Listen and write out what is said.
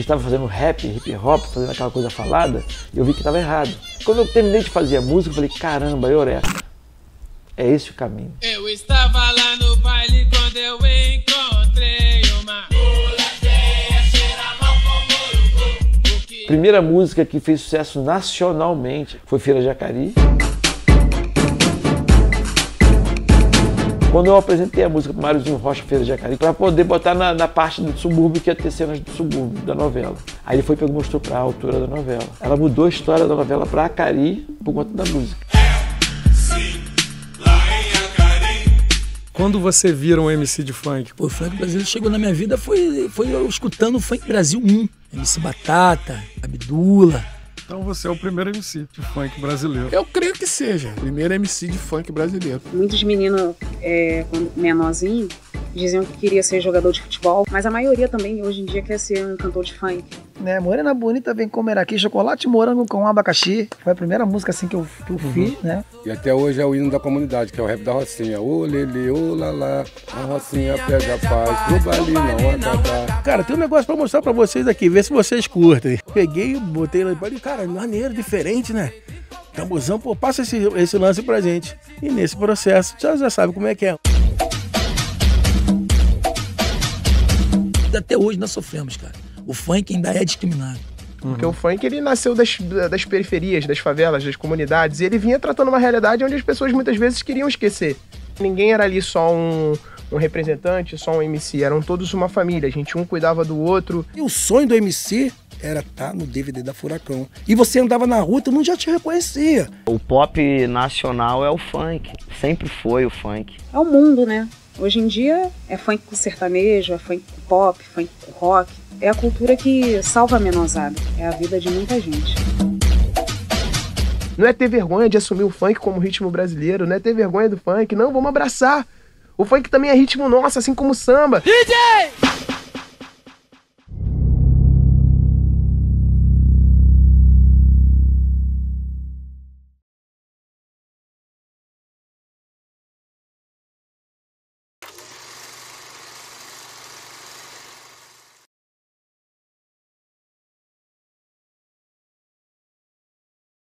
estavam fazendo rap, hip hop, fazendo aquela coisa falada, e eu vi que estava errado. Quando eu terminei de fazer a música, eu falei, caramba, Eureka, é esse o caminho. Eu estava lá no baile quando eu encontrei uma Primeira música que fez sucesso nacionalmente foi Feira de Quando eu apresentei a música para Máriozinho Rocha Feira de Acari, para poder botar na, na, parte do subúrbio que ia ter cenas do subúrbio da novela. Aí ele foi e mostrou para a altura da novela. Ela mudou a história da novela para Acari por conta da música. Quando você vira um MC de funk? Pô, o funk brasileiro chegou na minha vida foi, foi eu escutando o Funk Brasil 1. MC Batata, Abdula, então você é o primeiro MC de funk brasileiro. Eu creio que seja. Primeiro MC de funk brasileiro. Muitos meninos, é, quando menorzinho, diziam que queria ser jogador de futebol, mas a maioria também hoje em dia quer ser um cantor de funk. Né, Morena Bonita vem comer aqui chocolate morango com abacaxi. Foi a primeira música assim que eu, que eu uhum. fiz, né? E até hoje é o hino da comunidade, que é o rap da Rocinha. Ô lele, ô lalá, a Rocinha pede a paz, pro baile não acabar. Cara, tem um negócio pra mostrar pra vocês aqui, ver se vocês curtem. Peguei, botei lá e falei, cara, maneiro, diferente, né? Tambuzão, pô, passa esse, esse lance pra gente. E nesse processo, já, já sabe como é que é. Até hoje nós sofremos, cara. O funk ainda é discriminado. Porque uhum. o funk ele nasceu das, das periferias, das favelas, das comunidades, e ele vinha tratando uma realidade onde as pessoas muitas vezes queriam esquecer. Ninguém era ali só um, um representante, só um MC, eram todos uma família, a gente um cuidava do outro. E o sonho do MC era estar tá no DVD da Furacão. E você andava na rua, todo mundo já te reconhecia. O pop nacional é o funk, sempre foi o funk. É o mundo, né? Hoje em dia é funk com sertanejo, é funk com pop, funk com rock. É a cultura que salva a menosada, é a vida de muita gente. Não é ter vergonha de assumir o funk como ritmo brasileiro, não é ter vergonha do funk, não, vamos abraçar. O funk também é ritmo nosso, assim como o samba. DJ!